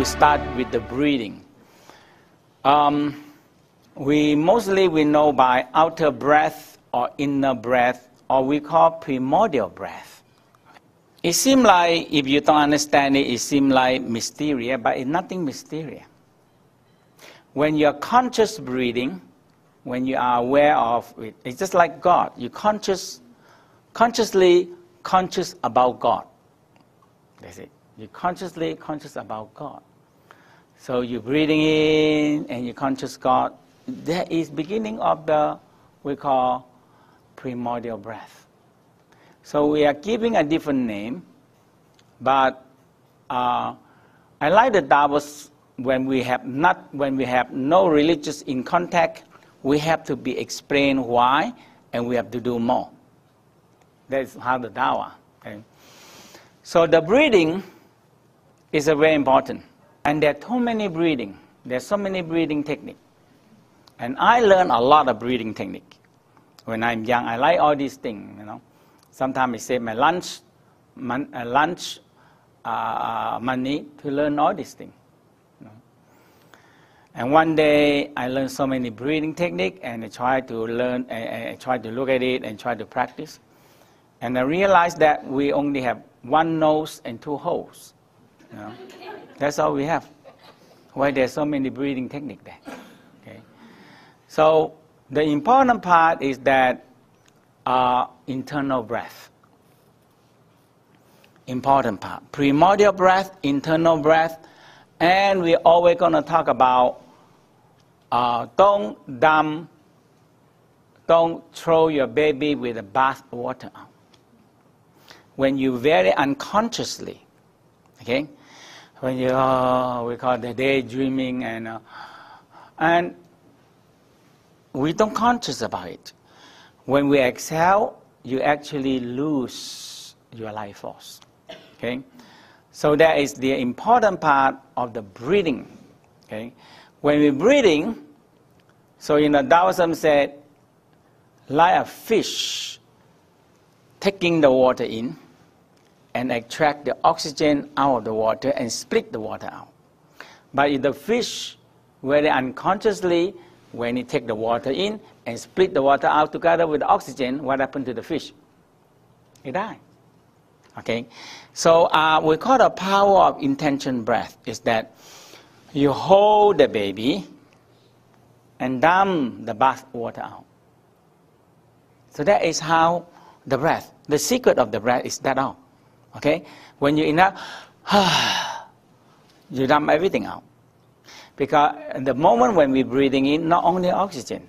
we start with the breathing. Um, we mostly we know by outer breath or inner breath, or we call primordial breath. It seems like if you don't understand it, it seems like mysterious, but it's nothing mysterious. When you're conscious breathing, when you are aware of it, it's just like God. You conscious, consciously conscious about God. That's it. You're consciously conscious about God. So you're breathing in and you conscious God. That is beginning of the we call primordial breath. So we are giving a different name, but uh, I like the Taoist when we have not when we have no religious in contact, we have to be explained why, and we have to do more. That's how the Tao. Okay? So the breathing is a very important. And there are too many breathing. There's so many breathing technique. And I learned a lot of breathing technique. When I'm young, I like all these things, you know. Sometimes I save my lunch, mon, uh, lunch uh, money to learn all these things. You know. And one day I learned so many breathing technique and I tried to learn, I, I tried to look at it and try to practice. And I realized that we only have one nose and two holes. You know? That's all we have. Why there's so many breathing technique there. Okay? So the important part is that uh, internal breath. Important part. Primordial breath, internal breath, and we're always going to talk about uh, don't dump, don't throw your baby with the bath water. When you very unconsciously, okay, when you uh, we call the daydreaming and uh, and we don't conscious about it. When we exhale, you actually lose your life force. Okay, so that is the important part of the breathing. Okay, when we're breathing, so in the Taoism said, like a fish taking the water in and extract the oxygen out of the water and split the water out. But if the fish very unconsciously, when it take the water in and split the water out together with the oxygen, what happened to the fish? It died. Okay, so uh, we call the power of intention breath is that you hold the baby and dump the bath water out. So that is how the breath, the secret of the breath is that all. Okay? When you inhale, you dump everything out. Because the moment when we're breathing in, not only oxygen,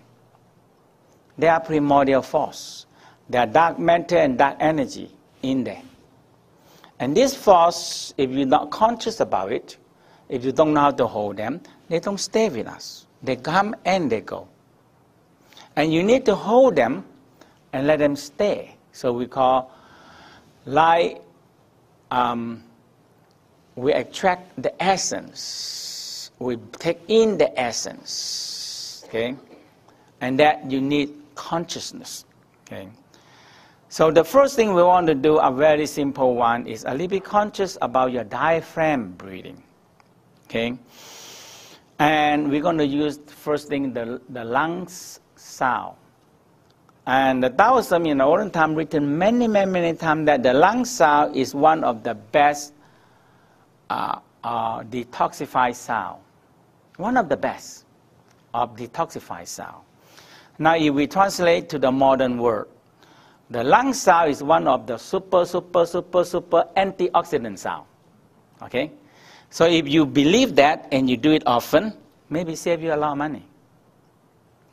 there are primordial force. There are dark matter and dark energy in there. And this force, if you're not conscious about it, if you don't know how to hold them, they don't stay with us. They come and they go. And you need to hold them and let them stay. So we call like um, we extract the essence. We take in the essence. Okay? And that you need consciousness. Okay? So the first thing we want to do, a very simple one, is a little bit conscious about your diaphragm breathing. Okay? And we're going to use first thing the, the lungs sound. And the Taoism in the olden time written many, many, many times that the lung sound is one of the best uh, uh, detoxified sound. One of the best of detoxified sound. Now, if we translate to the modern world, the lung sound is one of the super, super, super, super antioxidant sound. Okay? So if you believe that and you do it often, maybe save you a lot of money.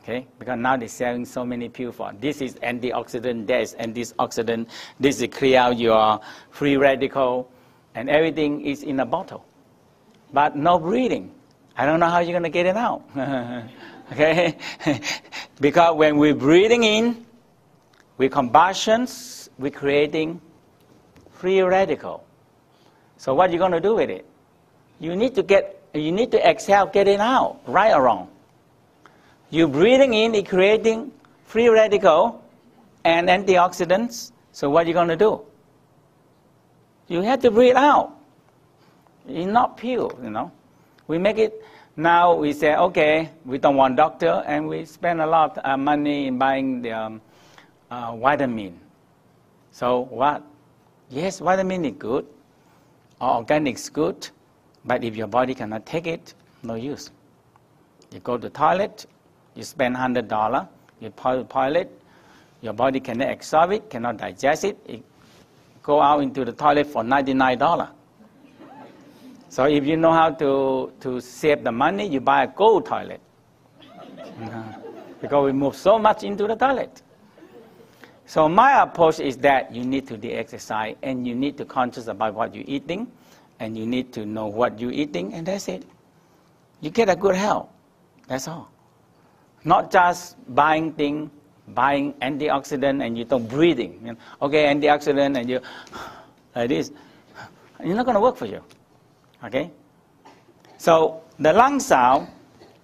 Okay? Because now they're selling so many pure form. This is antioxidant, that is antioxidant, this is clear out your free radical, and everything is in a bottle. But no breathing. I don't know how you're going to get it out. okay? because when we're breathing in, with combustions, we're creating free radical. So what are you going to do with it? You need to get, you need to exhale, get it out, right or wrong. You breathing in is creating free radical and antioxidants. So what are you going to do? You have to breathe out. It's not pure, you know. We make it, now we say, okay, we don't want doctor, and we spend a lot of money in buying the um, uh, vitamin. So what? Yes, vitamin is good, or organic is good, but if your body cannot take it, no use. You go to toilet, you spend $100, you the toilet, your body cannot absorb it, cannot digest it, it go out into the toilet for $99. So if you know how to, to save the money, you buy a gold toilet. because we move so much into the toilet. So my approach is that you need to do exercise and you need to conscious about what you're eating and you need to know what you're eating and that's it. You get a good health. That's all. Not just buying things, buying antioxidant and you don't breathing. You know, okay, antioxidant and you like this. It's not going to work for you. Okay? So the lung sound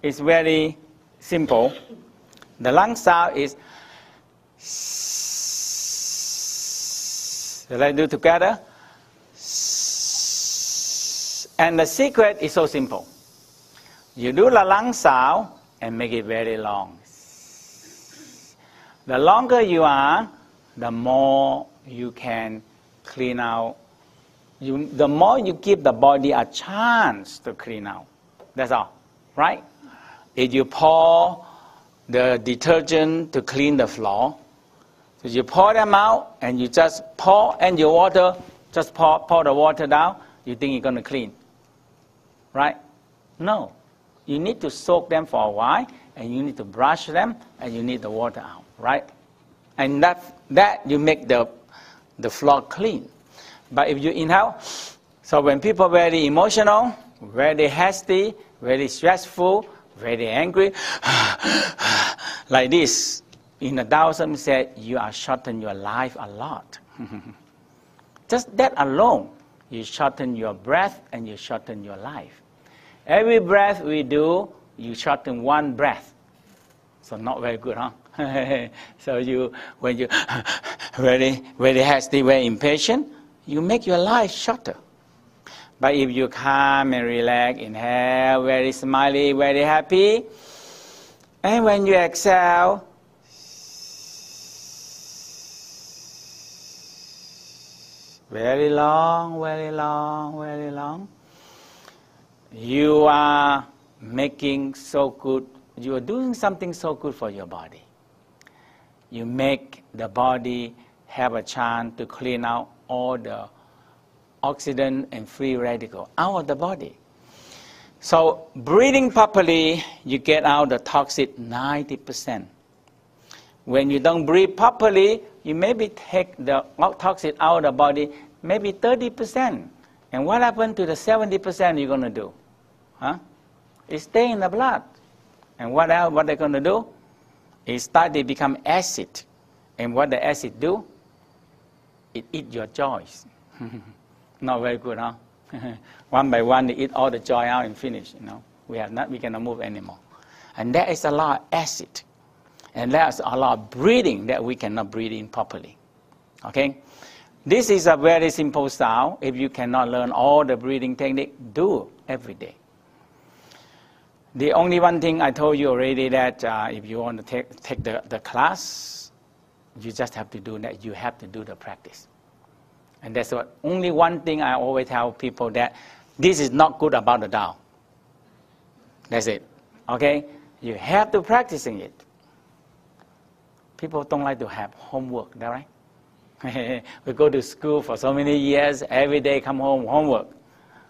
is very simple. The lung sound is let's do together. And the secret is so simple. You do the lung sound and make it very long. The longer you are, the more you can clean out. You, the more you give the body a chance to clean out. That's all, right? If you pour the detergent to clean the floor, so you pour them out and you just pour and your water, just pour, pour the water down, you think you're going to clean. Right? No. You need to soak them for a while and you need to brush them and you need the water out right? And that, that you make the, the floor clean. But if you inhale, so when people very emotional, very hasty, very stressful, very angry, like this, in the Taoism said, you are shorten your life a lot. Just that alone, you shorten your breath and you shorten your life. Every breath we do, you shorten one breath. So not very good, huh? so you, when you very, very hasty, very impatient, you make your life shorter. But if you calm and relax, inhale, very smiley, very happy, and when you exhale, very long, very long, very long, you are making so good, you are doing something so good for your body you make the body have a chance to clean out all the oxidant and free radical out of the body. So breathing properly, you get out the toxic 90%. When you don't breathe properly, you maybe take the toxic out of the body, maybe 30%. And what happened to the 70% you're going to do? Huh? It stay in the blood. And what else, what they're going to do? it start to become acid. And what the acid do? It eat your joys. not very good, huh? one by one, they eat all the joy out and finish. You know, we have not, we cannot move anymore. And there is a lot of acid, and there's a lot of breathing that we cannot breathe in properly. Okay, this is a very simple style. If you cannot learn all the breathing technique, do every day. The only one thing I told you already that uh, if you want to take, take the, the class, you just have to do that. You have to do the practice. And that's what only one thing I always tell people that this is not good about the Tao. That's it. Okay? You have to practicing it. People don't like to have homework, that right? we go to school for so many years, every day come home, homework,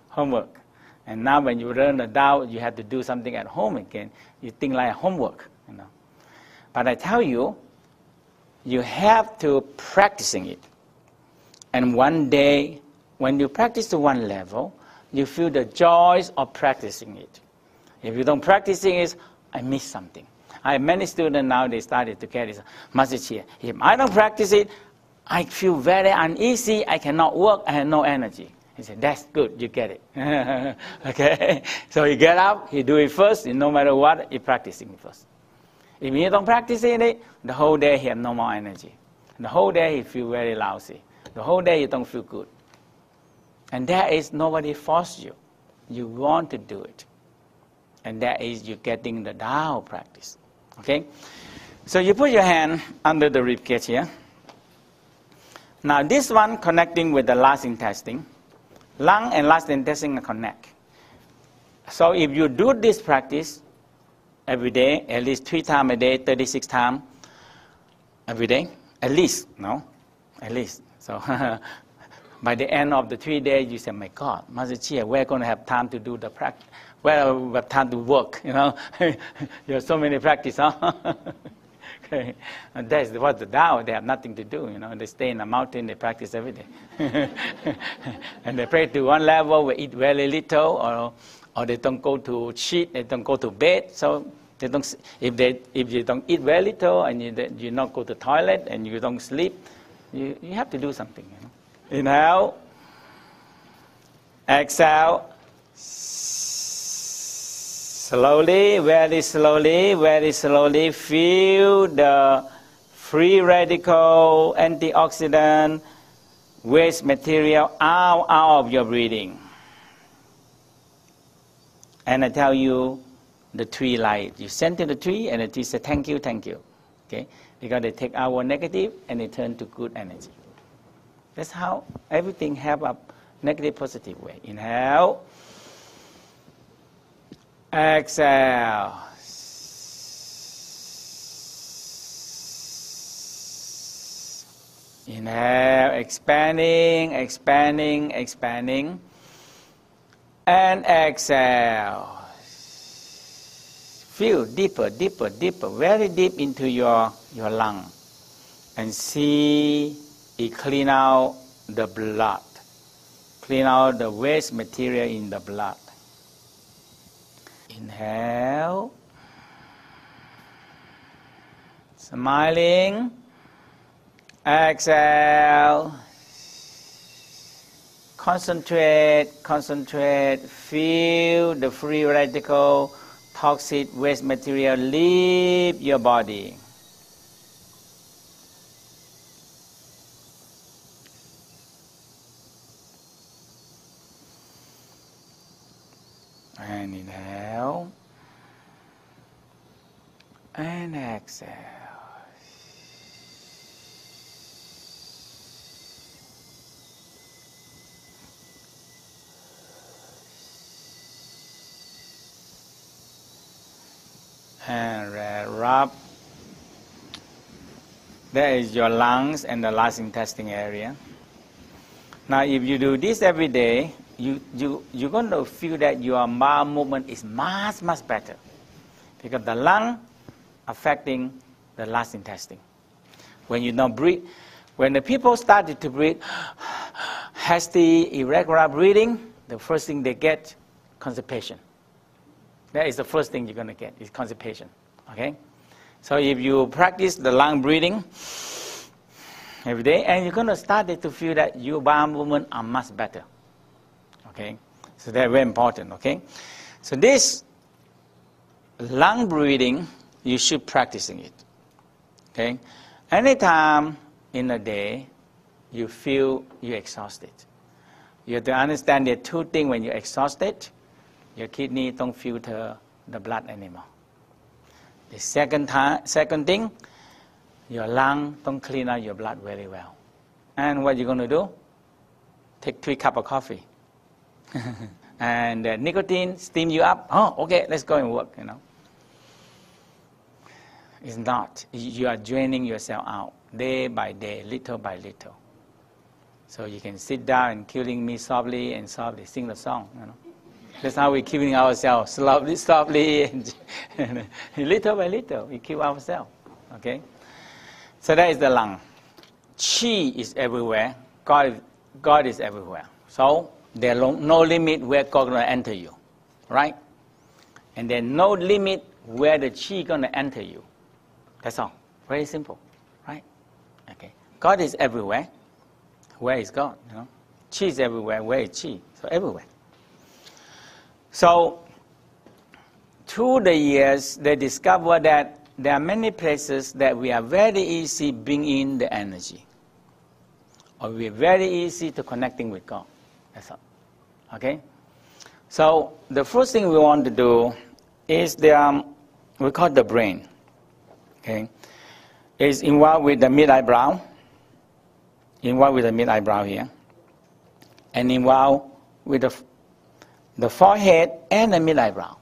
homework. And now when you learn the Tao, you have to do something at home again. You think like homework, you know. But I tell you, you have to practicing it. And one day, when you practice to one level, you feel the joys of practicing it. If you don't practicing it, I miss something. I have many students now, they started to get this message here. If I don't practice it, I feel very uneasy, I cannot work, I have no energy. He said, that's good, you get it. okay? So he get up, he do it first, and no matter what, he practicing first. If he don't practice it, the whole day he have no more energy. The whole day he feel very lousy. The whole day you don't feel good. And that is nobody force you. You want to do it. And that is you're getting the Tao practice. Okay? So you put your hand under the rib cage here. Now this one connecting with the last intestine. Lung and last intestine connect. So if you do this practice every day, at least three times a day, 36 times every day, at least, no? At least. So by the end of the three days, you say, my God, Master Chia, we're going to have time to do the practice. Where we have time to work, you know? you have so many practice, huh? Okay. And that's what the Tao, they have nothing to do, you know. They stay in a mountain, they practice every day. and they pray to one level, we eat very little, or, or they don't go to cheat, they don't go to bed. So they don't, if, they, if you don't eat very little and you, you not go to toilet and you don't sleep, you, you have to do something. You know? Inhale, exhale, slowly, very slowly, very slowly, feel the free radical antioxidant waste material out, out of your breathing. And I tell you, the tree light. You send to the tree, and the tree says, "Thank you, thank you." Okay, because they take our negative and they turn to good energy. That's how everything have a negative positive way. Inhale. Exhale. Inhale, expanding, expanding, expanding. And exhale. Feel deeper, deeper, deeper, very deep into your, your lung. And see it clean out the blood, clean out the waste material in the blood. Inhale, smiling, exhale, concentrate, concentrate, feel the free radical toxic waste material leave your body. And inhale. And exhale. And rub. There is your lungs and the last intestine area. Now, if you do this every day, you, you, you're going to feel that your bowel movement is much, much better. Because the lung affecting the last intestine. When you don't breathe, when the people started to breathe hasty, irregular breathing, the first thing they get, constipation. That is the first thing you're going to get, is constipation. Okay? So if you practice the lung breathing every day, and you're going to start to feel that your bowel movement are much better. Okay, so that's very important. Okay, so this lung breathing, you should practicing it. Okay, anytime in a day you feel you're exhausted, you have to understand there are two things when you're exhausted. Your kidney don't filter the blood anymore. The second time, second thing, your lung don't clean out your blood very well. And what you're going to do? Take three cup of coffee. and uh, nicotine steam you up. Oh, okay, let's go and work, you know. It's not. You are draining yourself out day by day, little by little. So you can sit down and killing me softly and softly, sing the song, you know. That's how we're killing ourselves, slowly, softly, and, and little by little, we kill ourselves. Okay? So that is the lung. Qi is everywhere. God, God is everywhere. So there's no limit where God going to enter you, right? And there's no limit where the chi going to enter you. That's all. Very simple, right? Okay. God is everywhere. Where is God? You know, chi is everywhere. Where is chi? So everywhere. So through the years, they discover that there are many places that we are very easy bring in the energy, or we are very easy to connecting with God. That's all. Okay? So the first thing we want to do is the, um, we call the brain. Okay? Is involved with the mid eyebrow, involved with the mid eyebrow here, and involved with the, the forehead and the mid eyebrow.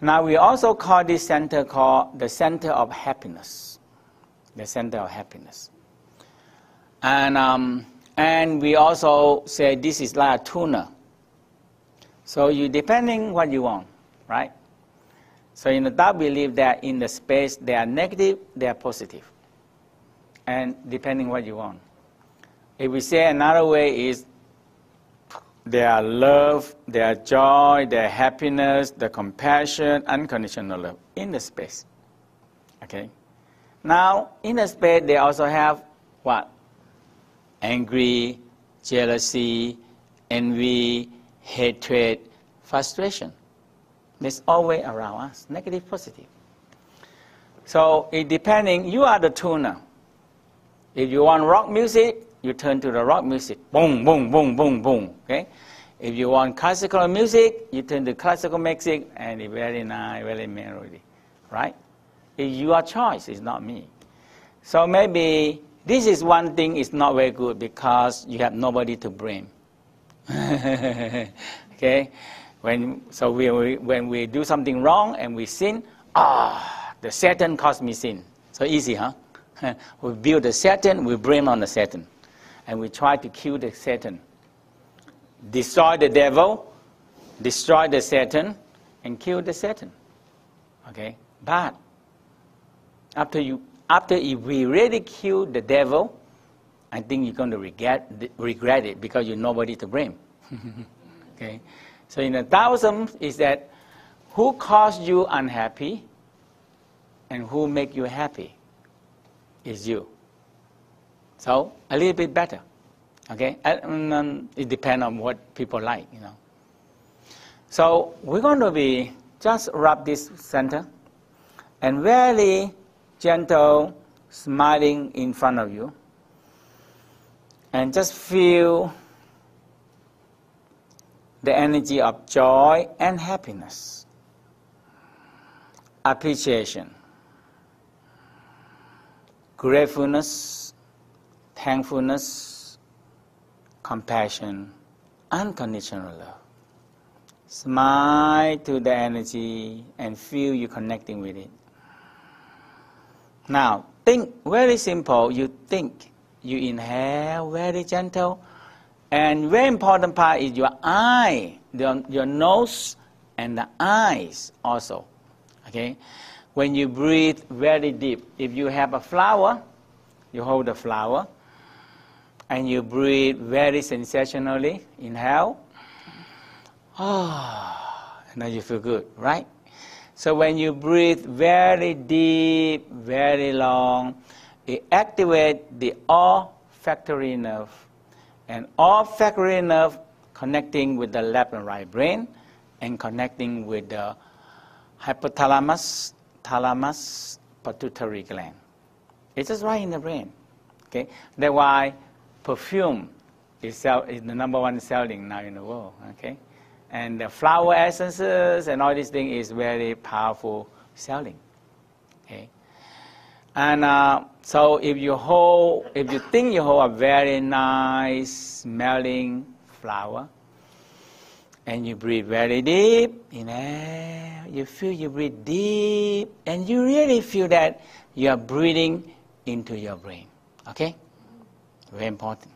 Now we also call this center called the center of happiness. The center of happiness. And, um, and we also say this is like a tuner. So you depending what you want, right? So in the Tao believe that in the space they are negative, they are positive. And depending what you want. If we say another way is their love, their joy, their happiness, their compassion, unconditional love in the space. Okay? Now, in the space, they also have what? Angry, jealousy, envy, hatred, frustration. It's always around us, negative, positive. So, it depending, you are the tuner. If you want rock music, you turn to the rock music. Boom, boom, boom, boom, boom. Okay? If you want classical music, you turn to classical music and it's very nice, very melody. Right? It's your choice, it's not me. So maybe this is one thing is not very good because you have nobody to blame. okay? When, so we, we, when we do something wrong and we sin, ah, the Satan caused me sin. So easy, huh? we build the Satan, we blame on the Satan and we try to kill the Satan. Destroy the devil, destroy the Satan, and kill the Satan. Okay? But after you after if we really kill the devil, I think you're going to regret, regret it because you're nobody to blame. okay? So in the Taoism is that who caused you unhappy and who make you happy is you. So a little bit better. Okay, and, um, it depends on what people like, you know. So we're going to be just rub this center and very gentle, smiling in front of you, and just feel the energy of joy and happiness, appreciation, gratefulness thankfulness, compassion, unconditional love. Smile to the energy and feel you connecting with it. Now, think very simple. You think, you inhale very gentle, and very important part is your eye, your, nose, and the eyes also. Okay, when you breathe very deep, if you have a flower, you hold the flower, and you breathe very sensationally. Inhale. Ah, and now you feel good, right? So when you breathe very deep, very long, it activates the olfactory nerve. And olfactory nerve connecting with the left and right brain and connecting with the hypothalamus, thalamus, pituitary gland. It's just right in the brain. Okay? That's why perfume is, sell, is the number one selling now in the world. Okay, and the flower essences and all these things is very powerful selling. Okay, and uh, so if you hold, if you think you hold a very nice smelling flower, and you breathe very deep, inhale, you feel you breathe deep, and you really feel that you are breathing into your brain. Okay? Very important.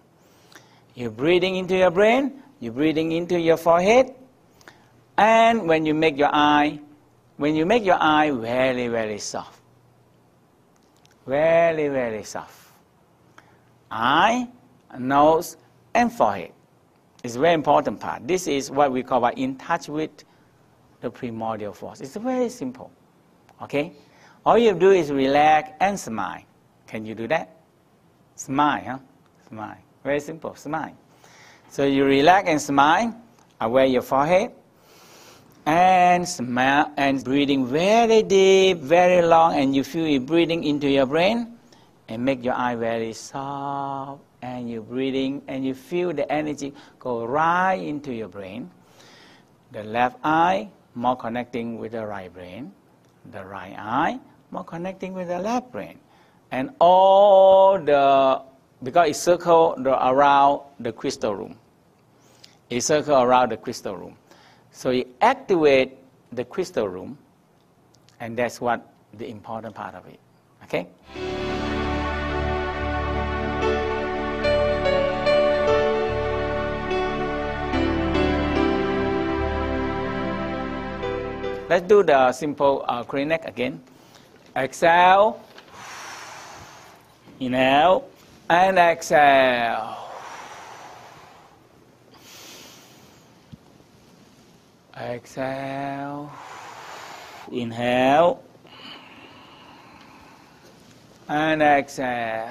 You're breathing into your brain, you're breathing into your forehead, and when you make your eye, when you make your eye very, very soft. Very, very soft. Eye, nose, and forehead. It's a very important part. This is what we call in touch with the primordial force. It's very simple. Okay? All you do is relax and smile. Can you do that? Smile, huh? Smile. Very simple. Smile. So you relax and smile. Away your forehead. And smell and breathing very deep, very long, and you feel it breathing into your brain, and make your eye very soft. And you're breathing, and you feel the energy go right into your brain. The left eye, more connecting with the right brain. The right eye, more connecting with the left brain. And all the, because it circle around the crystal room. It circle around the crystal room. So you activate the crystal room, and that's what the important part of it. Okay? Let's do the simple uh, neck again. Exhale, inhale, and exhale. Exhale, inhale, and exhale.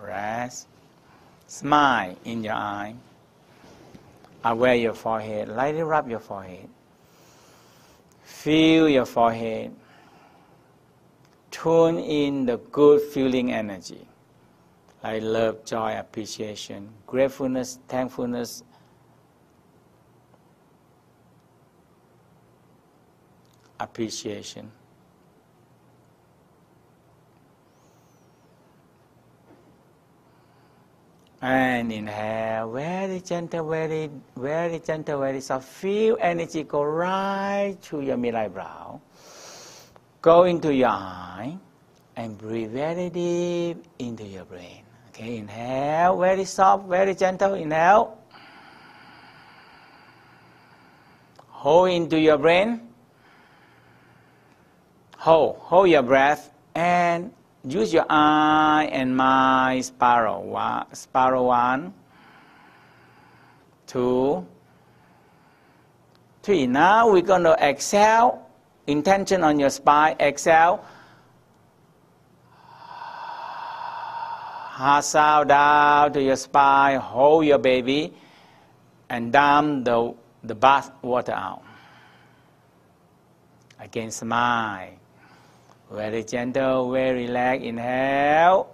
Rest. Smile in your eye. Aware your forehead. Lightly rub your forehead. Feel your forehead. Tune in the good feeling energy like love, joy, appreciation, gratefulness, thankfulness, appreciation. And inhale, very gentle, very, very gentle, very soft. Feel energy go right to your mid eyebrow. Go into your eye and breathe very deep into your brain. Okay, inhale, very soft, very gentle. Inhale. Hold into your brain. Hold, hold your breath and use your eye and my spiral. One, spiral one, two, three. Now we're going to exhale. Intention on your spine. Exhale. Sound down to your spine. Hold your baby and dump the, the bath water out. Again, smile. Very gentle, very relaxed. Inhale.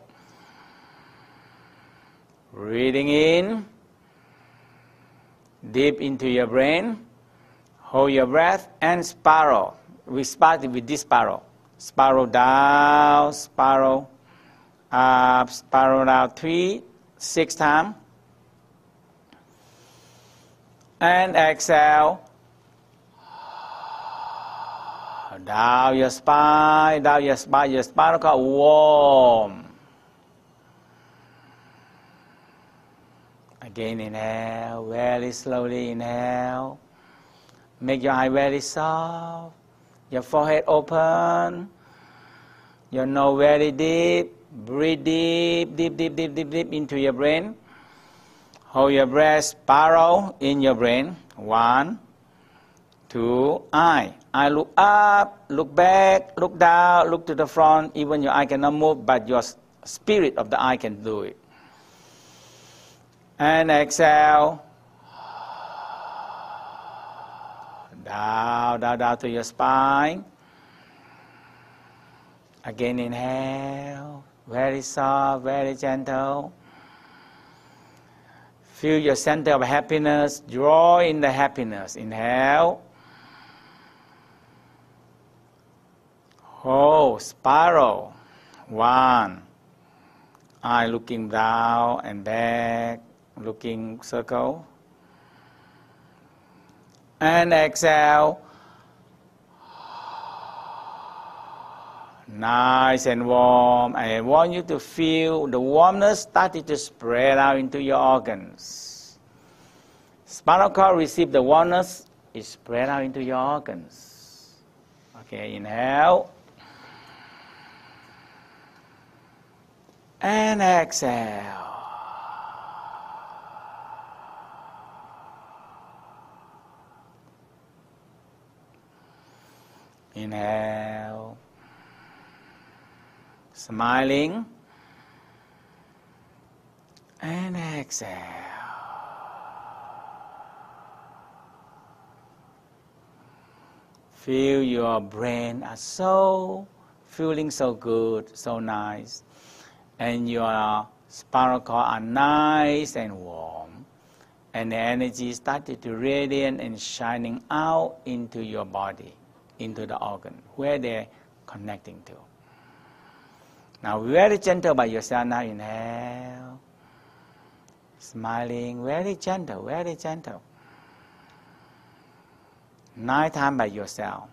Breathing in. Deep into your brain. Hold your breath and spiral. We started with this spiral. Spiral down, spiral spiral out three, six times. And exhale. Down your spine, down your spine, your spinal cord warm. Again, inhale, very slowly inhale. Make your eye very soft, your forehead open, your nose very deep. Breathe deep, deep, deep, deep, deep, deep into your brain. Hold your breath, spiral in your brain. One, two, eye. I look up, look back, look down, look to the front. Even your eye cannot move, but your spirit of the eye can do it. And exhale. Down, down, down to your spine. Again, inhale. Very soft, very gentle. Feel your center of happiness. Draw in the happiness. Inhale. Hold, spiral. One. Eye looking down and back, looking circle. And exhale. Nice and warm. I want you to feel the warmness starting to spread out into your organs. Spinal cord receive the warmness, it spread out into your organs. Okay, inhale. And exhale. Inhale smiling, and exhale. Feel your brain are so feeling so good, so nice, and your spinal cord are nice and warm, and the energy started to radiate and shining out into your body, into the organ, where they're connecting to. Now, very gentle by yourself. Now, inhale. Smiling, very gentle, very gentle. Nine times by yourself.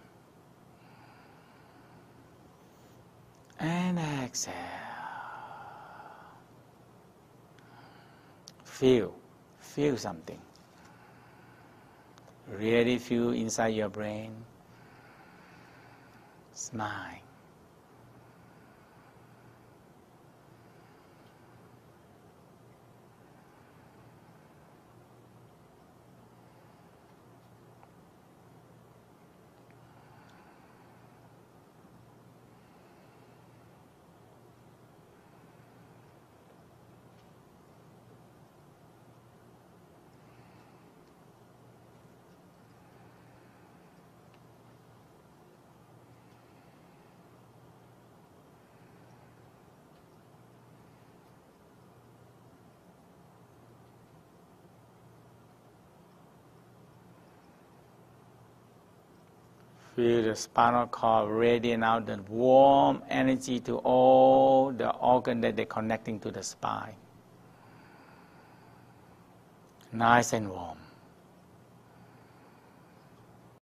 And exhale. Feel, feel something. Really feel inside your brain. Smile. Feel the spinal cord radiating out the warm energy to all the organ that they're connecting to the spine. Nice and warm.